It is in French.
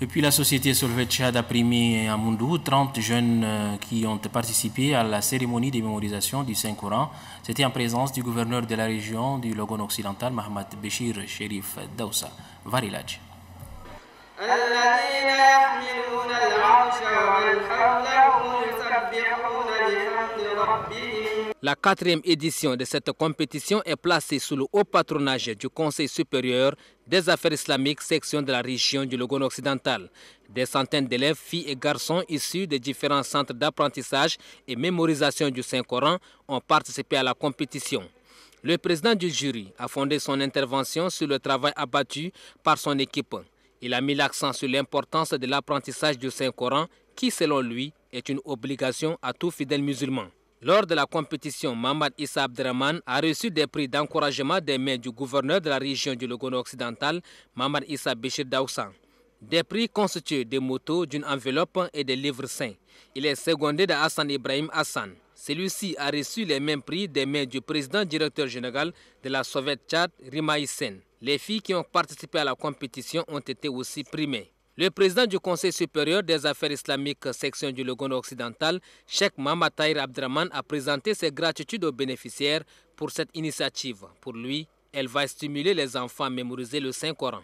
Et puis la société Solvay Tchad a primé à Mundou 30 jeunes euh, qui ont participé à la cérémonie de mémorisation du Saint-Coran. C'était en présence du gouverneur de la région du Logon occidental, Mohamed Béchir Sherif Daoussa. Varilaj. La quatrième édition de cette compétition est placée sous le haut patronage du Conseil supérieur des affaires islamiques section de la région du Logon occidental. Des centaines d'élèves, filles et garçons issus des différents centres d'apprentissage et mémorisation du Saint-Coran ont participé à la compétition. Le président du jury a fondé son intervention sur le travail abattu par son équipe. Il a mis l'accent sur l'importance de l'apprentissage du Saint-Coran qui, selon lui, est une obligation à tout fidèle musulman. Lors de la compétition, Mamad Issa Abdraman a reçu des prix d'encouragement des mains du gouverneur de la région du Logono occidental, Mamad Issa Béchir Daoussan. Des prix constitués de motos, d'une enveloppe et des livres saints. Il est secondé de Hassan Ibrahim Hassan. Celui-ci a reçu les mêmes prix des mains du président directeur général de la Soviet Tchad, Rima Sen. Les filles qui ont participé à la compétition ont été aussi primées. Le président du Conseil supérieur des affaires islamiques section du Logono occidental, Sheikh Mohamed Tahir Abdraman, a présenté ses gratitudes aux bénéficiaires pour cette initiative. Pour lui, elle va stimuler les enfants à mémoriser le Saint-Coran.